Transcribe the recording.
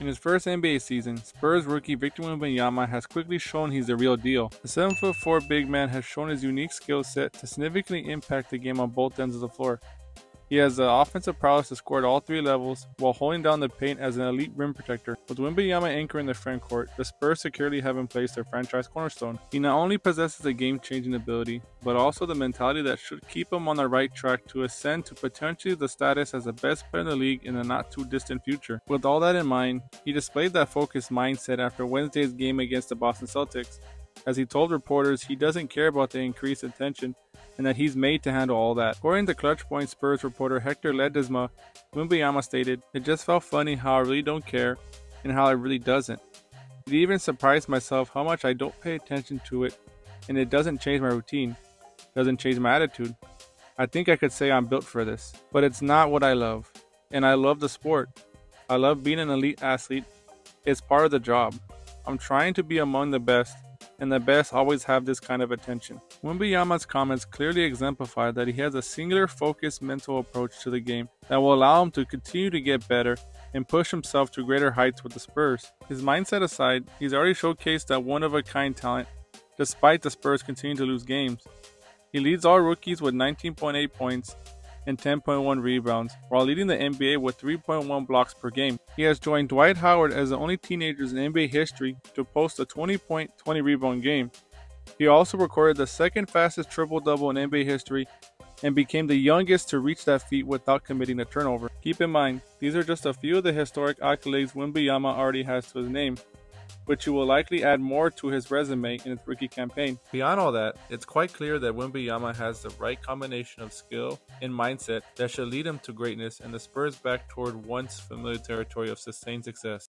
In his first NBA season, Spurs rookie Victor Wembanyama has quickly shown he's the real deal. The 7'4 big man has shown his unique skill set to significantly impact the game on both ends of the floor. He has the offensive prowess to score at all three levels while holding down the paint as an elite rim protector. With Wembanyama anchoring the front court, the Spurs securely have in place their franchise cornerstone. He not only possesses a game-changing ability, but also the mentality that should keep him on the right track to ascend to potentially the status as the best player in the league in the not too distant future. With all that in mind, he displayed that focused mindset after Wednesday's game against the Boston Celtics, as he told reporters he doesn't care about the increased attention and that he's made to handle all that. According to Clutch Point Spurs reporter Hector Ledesma, Wembanyama stated, It just felt funny how I really don't care and how I really doesn't. It even surprised myself how much I don't pay attention to it and it doesn't change my routine, doesn't change my attitude. I think I could say I'm built for this, but it's not what I love. And I love the sport. I love being an elite athlete. It's part of the job. I'm trying to be among the best and the best always have this kind of attention. Wembanyama's comments clearly exemplify that he has a singular focused mental approach to the game that will allow him to continue to get better and push himself to greater heights with the Spurs. His mindset aside, he's already showcased that one of a kind talent despite the Spurs continuing to lose games. He leads all rookies with 19.8 points and 10.1 rebounds, while leading the NBA with 3.1 blocks per game. He has joined Dwight Howard as the only teenagers in NBA history to post a 20 point, 20 rebound game. He also recorded the second fastest triple double in NBA history and became the youngest to reach that feat without committing a turnover. Keep in mind, these are just a few of the historic accolades Wembanyama already has to his name which will likely add more to his resume in his rookie campaign. Beyond all that, it's quite clear that Wembanyama has the right combination of skill and mindset that should lead him to greatness and the Spurs back toward once familiar territory of sustained success.